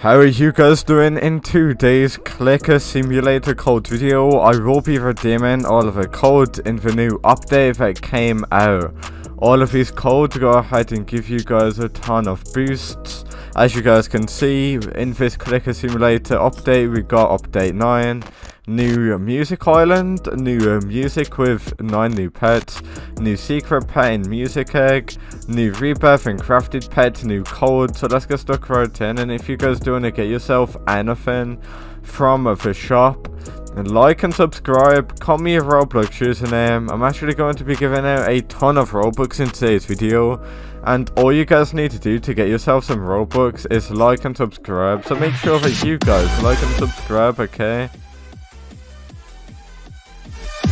How are you guys doing? In today's Clicker Simulator code video, I will be redeeming all of the codes in the new update that came out. All of these codes go ahead and give you guys a ton of boosts. As you guys can see, in this Clicker Simulator update, we got update 9, new music island, new music with 9 new pets, new secret pet in music egg, new rebirth and crafted pet, new code, so let's get stuck right in, and if you guys do want to get yourself anything from the shop, like and subscribe, call me a Roblox username, I'm actually going to be giving out a ton of Robux in today's video, and all you guys need to do to get yourself some Robux is like and subscribe, so make sure that you guys like and subscribe, okay?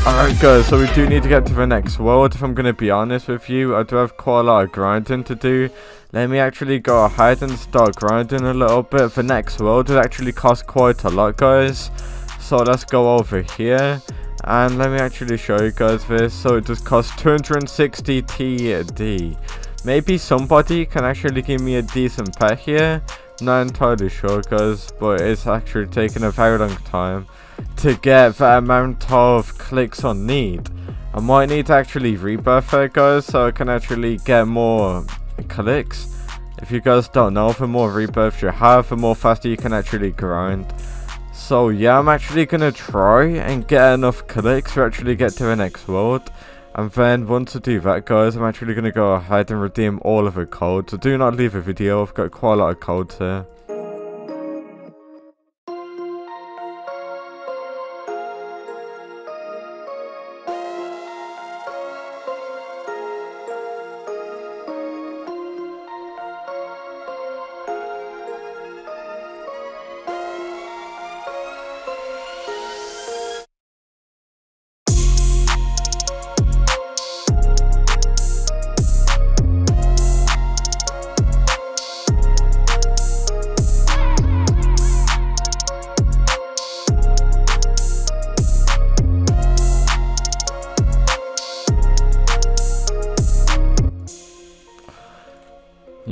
Alright guys, so we do need to get to the next world if I'm going to be honest with you. I do have quite a lot of grinding to do. Let me actually go ahead and start grinding a little bit. The next world it actually costs quite a lot guys. So let's go over here. And let me actually show you guys this. So it just costs 260 TD. Maybe somebody can actually give me a decent pet here. Not entirely sure guys, but it's actually taking a very long time to get the amount of clicks on need. I might need to actually rebirth it guys so I can actually get more clicks. If you guys don't know, the more rebirths you have, the more faster you can actually grind. So yeah, I'm actually to try and get enough clicks to actually get to the next world. And then once I do that guys, I'm actually to go ahead and redeem all of the codes. So do not leave a video, I've got quite a lot of codes here.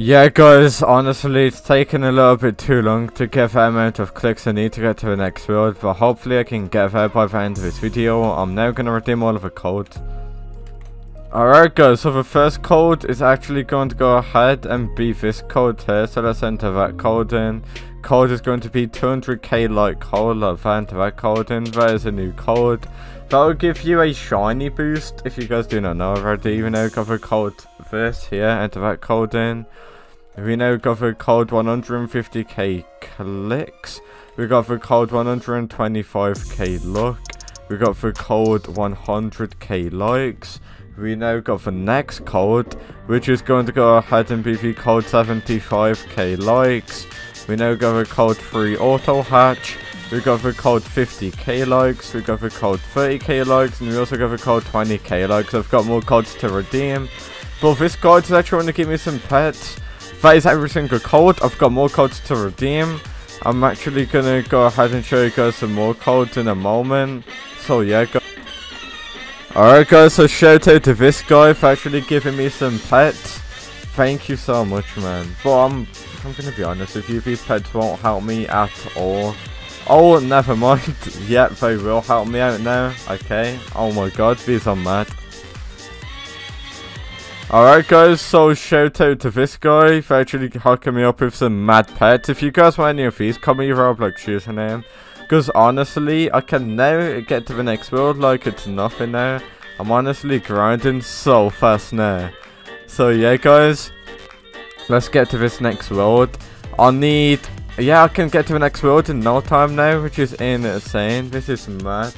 Yeah guys, honestly it's taken a little bit too long to get the amount of clicks I need to get to the next world, but hopefully I can get there by the end of this video. I'm now gonna redeem all of the codes. Alright guys, so the first code is actually going to go ahead and be this code here, so let's enter that code in. Code is going to be 200k like code, let's enter that code in, there's a new code. That will give you a shiny boost, if you guys do not know already, you know, got the code this here, enter that code in. We now got the code 150k clicks. We got the code 125k luck. We got the code 100k likes. We now got the next code, which is going to go ahead and be the code 75k likes. We now got the code 3 auto hatch. We got the code 50k likes. We got the code 30k likes. And we also got the code 20k likes. I've got more codes to redeem. But this code is actually going to give me some pets. That is every single code. I've got more codes to redeem. I'm actually to go ahead and show you guys some more codes in a moment. So yeah, guys. Alright guys, so shout out to this guy for actually giving me some pets. Thank you so much man. But I'm, I'm to be honest with you, these pets won't help me at all. Oh, never mind. yep, they will help me out now. Okay. Oh my god, these are mad. Alright guys, so shout out to this guy for actually hooking me up with some mad pets. If you guys want any of these, comment your Roblox username. Because honestly, I can now get to the next world like it's nothing now. I'm honestly grinding so fast now. So yeah guys, let's get to this next world. I need, yeah I can get to the next world in no time now, which is insane. This is mad.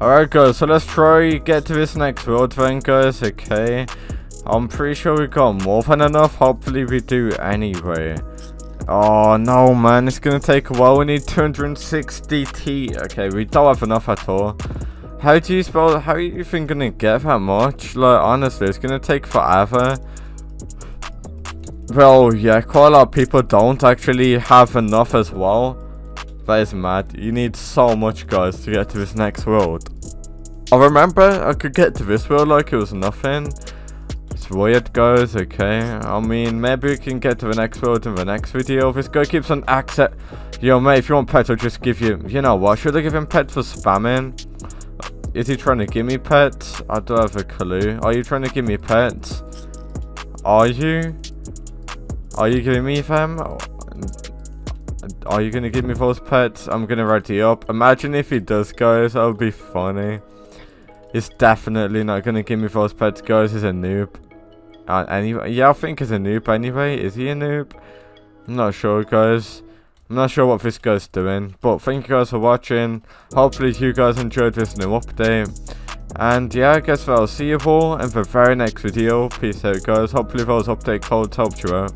Alright guys, so let's try get to this next world then guys, okay. I'm pretty sure we got more than enough, hopefully we do anyway. Oh no man, it's gonna take a while, we need 260 T. Okay, we don't have enough at all. How do you spell, how are you even gonna get that much? Like honestly, it's gonna take forever. Well, yeah, quite a lot of people don't actually have enough as well. That is mad. You need so much, guys, to get to this next world. I remember I could get to this world like it was nothing. It's weird, guys, okay? I mean, maybe we can get to the next world in the next video. This guy keeps on accent. Yo, mate, if you want pets, I'll just give you... You know what? Should I give him pets for spamming? Is he trying to give me pets? I don't have a clue. Are you trying to give me pets? Are you? Are you giving me them? Are you gonna give me those pets? I'm gonna write you up. Imagine if he does, guys. That would be funny. He's definitely not gonna give me those pets, guys. He's a noob. Uh, anyway, yeah, I think he's a noob anyway. Is he a noob? I'm not sure, guys. I'm not sure what this guy's doing. But thank you guys for watching. Hopefully you guys enjoyed this new update. And yeah, I guess I'll see you all in the very next video. Peace out, guys. Hopefully those update codes helped you out.